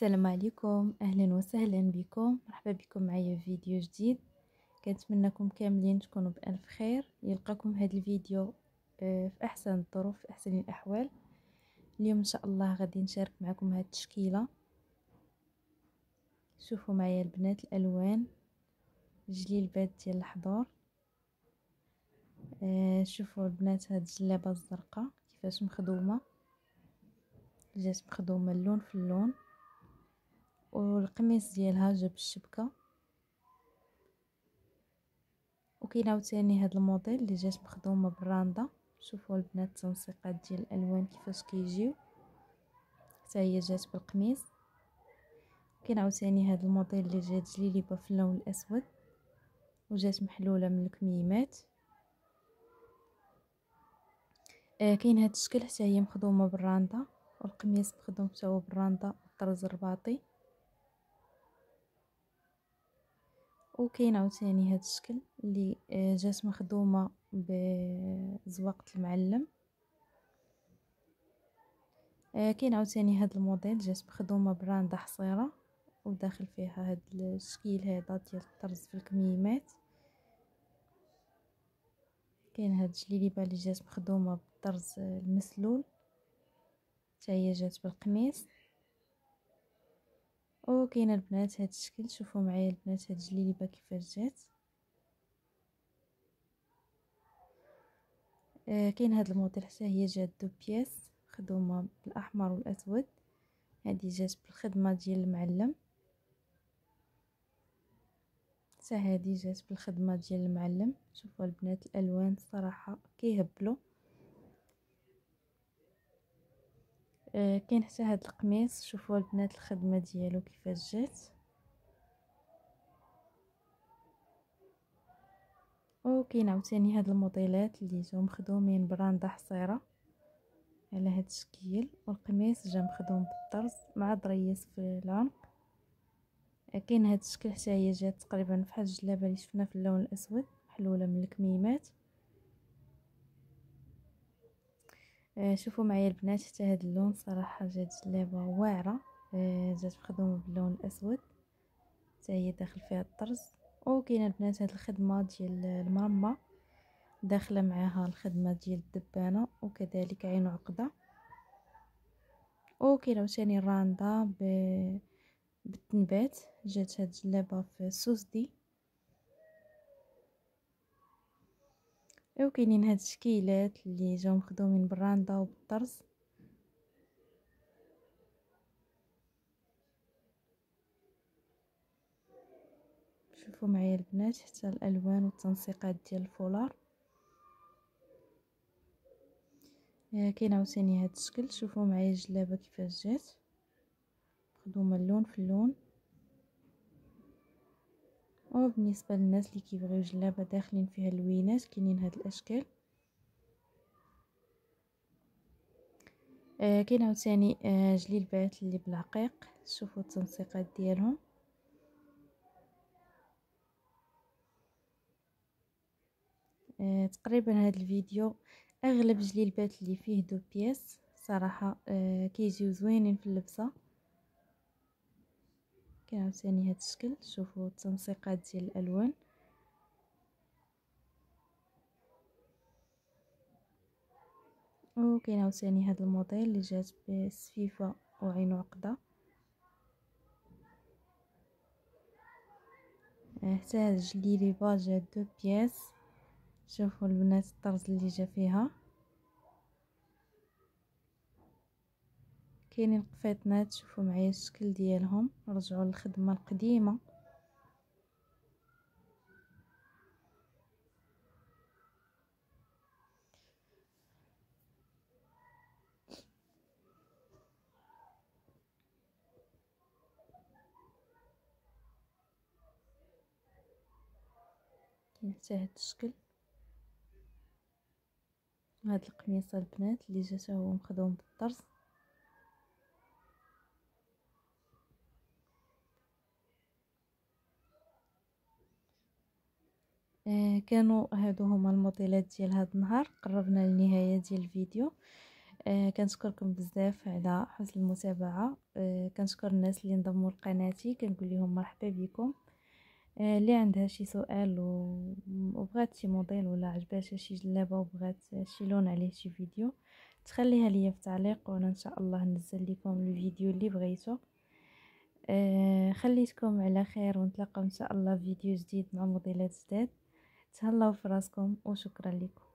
السلام عليكم. أهلا وسهلا بكم. مرحبا بكم معايا في فيديو جديد. كنتمنىكم كاملين تكونوا بألف خير. يلقاكم هذا الفيديو آه، في أحسن الظروف في أحسن الأحوال. اليوم إن شاء الله غادي نشارك معكم هذه التشكيلة. شوفوا معايا البنات الألوان. جليلبات ديال الحضور. آه، شوفوا البنات هاد الجلابه الزرقاء كيفاش مخدومة. جات مخدومة اللون في اللون. والقميص ديالها جاب الشبكة. وكاين عاوتاني هاد الموديل اللي جات مخدومة بالراندا شوفوا البنات التنسيقات ديال الألوان كيفاش كيجيو. حتى هي جات بالقميص. كاين عاوتاني هاد الموديل اللي جات جليليبة في اللون الأسود. وجات محلولة من الكميمات. آه كاين هاد الشكل حتى هي مخدومة بالراندا والقميص مخدوم حتى هو بالراندا والطرز الرباطي وكاين عاوتاني هاد الشكل اللي آه، جات مخدومة بزواقة المعلم. آه، كاين عاوتاني هاد الموديل جات مخدومة براندا حصيرة وداخل فيها هاد الشكيل هذا ديال الطرز في الكميمات. كاين هاد الجليبة اللي جات مخدومة بالطرز المسلول حتى هي جات بالقميص. وكاين البنات هاد الشكل شوفوا معايا البنات هاد الجليبه كيفاش جات. آه كاين هاد الموديل حتى هي جات deux pièces خدومة بالأحمر والأسود. هادي جات بالخدمة ديال المعلم. حتى هادي جات بالخدمة ديال المعلم. شوفوا البنات الألوان الصراحه كيهبلوا آه كاين حتى هاد القميص شوفوا البنات الخدمة ديالو كيفاش جات. وكاين عاوتاني هاد الموديلات اللي جاو مخدومين براندا حصيرة على هاد الشكل والقميص جا مخدوم بالطرز مع ضريس في العنق. آه كاين هاد الشكل حتى هي جات تقريبا فحال الجلابة اللي شفنا في اللون الأسود محلولة من الكميمات. آه شوفوا معايا البنات حتى هاد اللون صراحة جات جلابة واعرة. آه جات مخدومه باللون الاسود حتى هي داخل فيها الطرز. وكاينة البنات هاد الخدمة ديال المرمى. داخلة معاها الخدمة ديال الدبانة وكذلك عين عقدة. وكاينة عاوتاني الراندا ب... بالتنبات. جات هاد الجلابه في سوسدي وكاينين هاد الشكيلات اللي جاو مخدومين بالراندا وبالطرز شوفوا معايا البنات حتى الألوان والتنسيقات ديال الفولار. آه، كاين عاوتاني هاد الشكل. شوفوا معايا الجلابة كيفاش جات. مخدومة اللون في اللون. وبالنسبه للناس اللي كيبغيو جلابة داخلين فيها اللوينات كاينين هاد الأشكال. آه كاين عاوتاني آه جليلبات اللي بالعقيق. شوفوا التنسيقات ديالهم. آه تقريبا هذا الفيديو أغلب جليلبات اللي فيه deux pièces صراحة آه كيجيو زوينين في اللبسة. كاين عاوتاني هاد الشكل شوفوا التنسيقات ديال الألوان. وكاين عاوتاني هاد الموديل اللي جات بسفيفه وعين عقدة. آه، حتى هاد الجليريبا جات دو بياس. شوفوا البنات الطرز اللي جا فيها. كاينين قفيطنات شوفوا معايا الشكل ديالهم. رجعوا للخدمة القديمة. كاين حتى هاد الشكل. هاد القميصة البنات اللي جات هو مخدوم بالطرز. كانوا هادو هما الموديلات ديال هاد النهار قربنا للنهايه ديال الفيديو. آه كنشكركم بزاف على حسن المتابعة. آه كنشكر الناس اللي انضموا لقناتي كنقول لهم مرحبا بكم. آه اللي عندها شي سؤال وبغات شي موديل ولا عجباتها شي جلابة وبغات شي لون عليه شي فيديو تخليها ليا في التعليق وأنا إن شاء الله ننزل لكم الفيديو اللي بغيتو. آه خليتكم على خير ونتلاقاو إن شاء الله في فيديو جديد مع موديلات جداد. تهلاو في راسكم وشكرا لكم